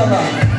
Bolsonaro.